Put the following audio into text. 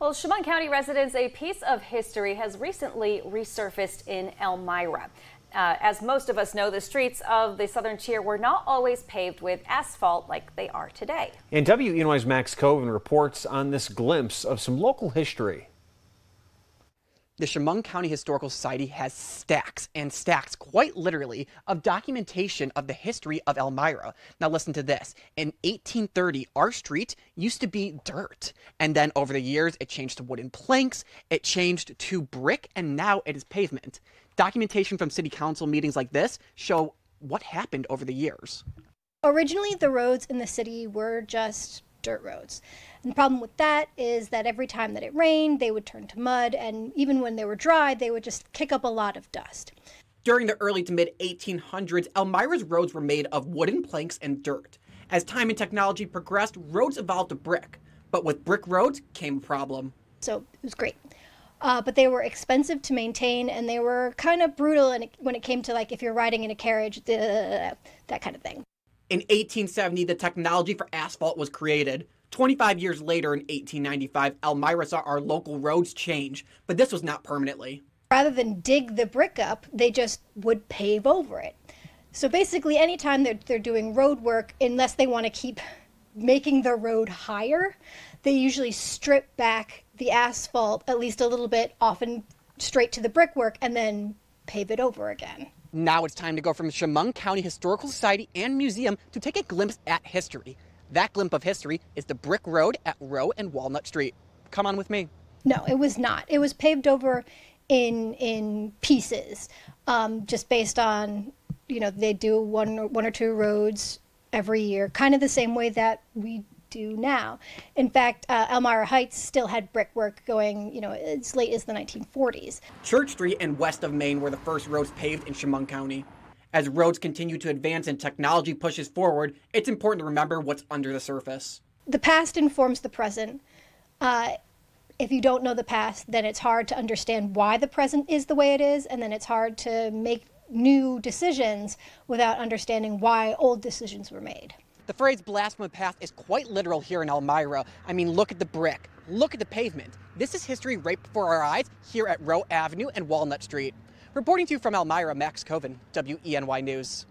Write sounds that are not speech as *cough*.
Well, Chemung County residents, a piece of history has recently resurfaced in Elmira. Uh, as most of us know, the streets of the southern tier were not always paved with asphalt like they are today. And WENY's Max Coven reports on this glimpse of some local history. The Chemung County Historical Society has stacks and stacks, quite literally, of documentation of the history of Elmira. Now, listen to this. In 1830, our street used to be dirt. And then over the years, it changed to wooden planks, it changed to brick, and now it is pavement. Documentation from city council meetings like this show what happened over the years. Originally, the roads in the city were just dirt roads. And the problem with that is that every time that it rained, they would turn to mud, and even when they were dry, they would just kick up a lot of dust. During the early to mid 1800s, Elmira's roads were made of wooden planks and dirt. As time and technology progressed, roads evolved to brick. But with brick roads came a problem. So it was great. Uh, but they were expensive to maintain and they were kind of brutal it, when it came to like if you're riding in a carriage, that kind of thing. In 1870, the technology for asphalt was created. 25 years later, in 1895, Elmira saw our local roads change, but this was not permanently. Rather than dig the brick up, they just would pave over it. So basically, anytime they're, they're doing road work, unless they want to keep *laughs* making the road higher, they usually strip back the asphalt at least a little bit, often straight to the brickwork, and then pave it over again. Now it's time to go from the Chemung County Historical Society and Museum to take a glimpse at history. That glimpse of history is the brick road at Rowe and Walnut Street. Come on with me. No, it was not. It was paved over in in pieces, um, just based on you know they do one or, one or two roads every year, kind of the same way that we do now. In fact, uh, Elmira Heights still had brickwork going, you know, as late as the 1940s. Church Street and west of Main were the first roads paved in Chemung County. As roads continue to advance and technology pushes forward, it's important to remember what's under the surface. The past informs the present. Uh, if you don't know the past, then it's hard to understand why the present is the way it is, and then it's hard to make new decisions without understanding why old decisions were made. The phrase the past is quite literal here in Elmira. I mean, look at the brick, look at the pavement. This is history right before our eyes here at Rowe Avenue and Walnut Street. Reporting to you from Elmira, Max Coven, WENY News.